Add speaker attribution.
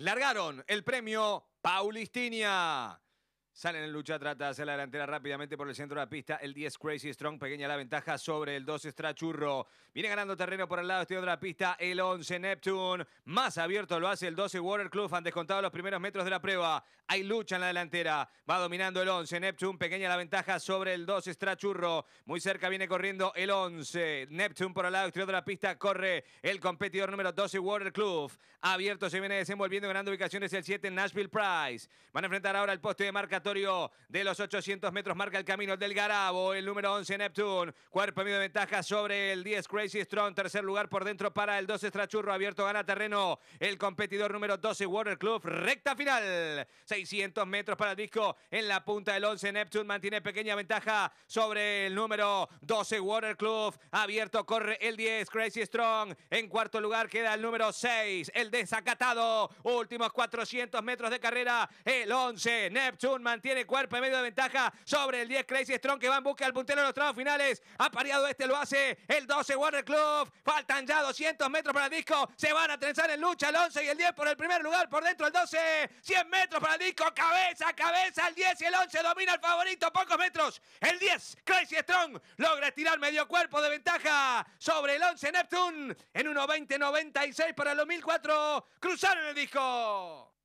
Speaker 1: Largaron el premio Paulistinia. Salen en lucha, trata de hacer la delantera rápidamente por el centro de la pista. El 10 Crazy Strong, pequeña la ventaja sobre el 2 Strachurro. Viene ganando terreno por el lado exterior de la pista. El 11 Neptune. Más abierto lo hace el 12 Waterclub. Han descontado los primeros metros de la prueba. Hay lucha en la delantera. Va dominando el 11 Neptune. Pequeña la ventaja sobre el 2 Strachurro. Muy cerca viene corriendo el 11 Neptune por el lado exterior de la pista. Corre el competidor número 12 Waterclub. Abierto se viene desenvolviendo ganando ubicaciones el 7 Nashville Price. Van a enfrentar ahora el poste de marca de los 800 metros marca el camino del Garabo, el número 11 Neptune, cuerpo medio de ventaja sobre el 10 Crazy Strong, tercer lugar por dentro para el 12 Strachurro, abierto gana terreno, el competidor número 12 Water Club, recta final, 600 metros para el disco en la punta del 11 Neptune, mantiene pequeña ventaja sobre el número 12 Water Club, abierto corre el 10 Crazy Strong, en cuarto lugar queda el número 6, el desacatado, últimos 400 metros de carrera, el 11 Neptune mantiene cuerpo en medio de ventaja sobre el 10 Crazy Strong que va en busca del puntero de los tramos finales. Ha pareado este, lo hace el 12 Warner Club. Faltan ya 200 metros para el disco. Se van a trenzar en lucha el 11 y el 10 por el primer lugar. Por dentro el 12. 100 metros para el disco. Cabeza, cabeza. El 10 y el 11 domina el favorito. Pocos metros. El 10 Crazy Strong logra estirar medio cuerpo de ventaja sobre el 11 Neptune en 1.20.96 para el 2004. Cruzaron el disco.